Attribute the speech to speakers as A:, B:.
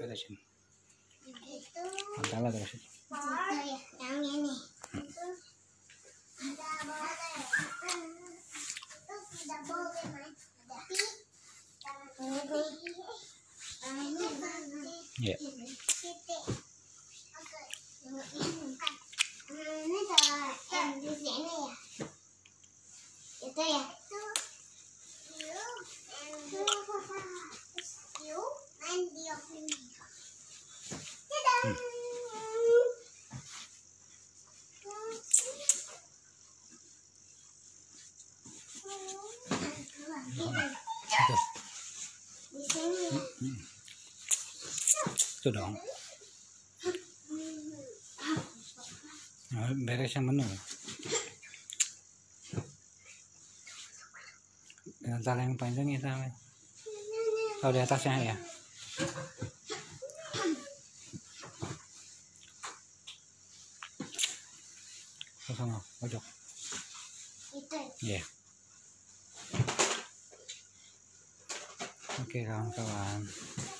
A: sini
B: Gitu.
A: pantala terus
B: Gitu ya, yang ini. Boleh. Itu tidak boleh main.
A: Ya
B: ya. Itu ya. Itu. You. Itu. Terus you. Main di sini. Dadah.
A: Itu dong. Nah, beres yang menu. Dengan tali yang panjang ya kalau di atasnya ya. Pojok
B: Itu.
A: ya Okay, kawan-kawan. Ah.